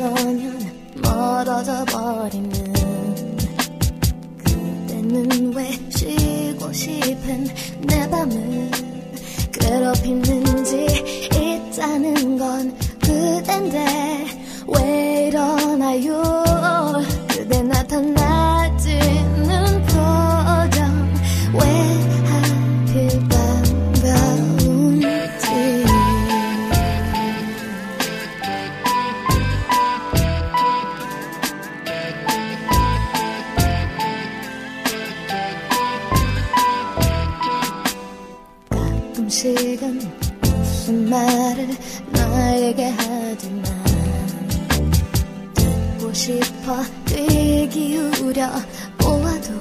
나서면 멀어져 버리는 그대는 왜 쉬고 싶은 내 밤을 괴롭히는지 있다는 건 그댄데 왜 이러나요 무슨 말을 나에게 하지만 듣고 싶어 귀 기울여 보아도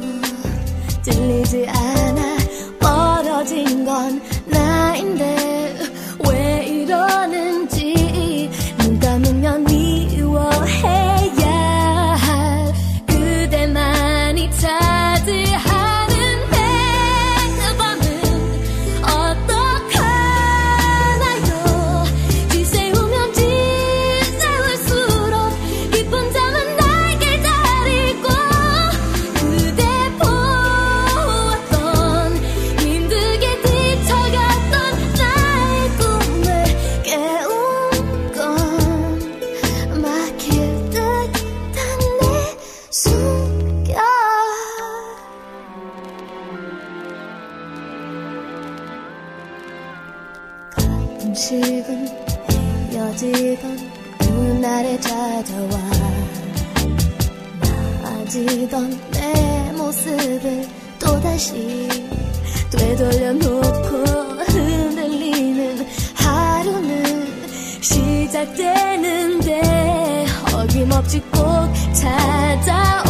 들리지 않아. 멀어진 건 나인데 은 헤어지던 그날에 찾아와. 나아지던 내 모습을 또다시 되돌려 놓고 흔들리는 하루는 시작되는데 어김없이 꼭 찾아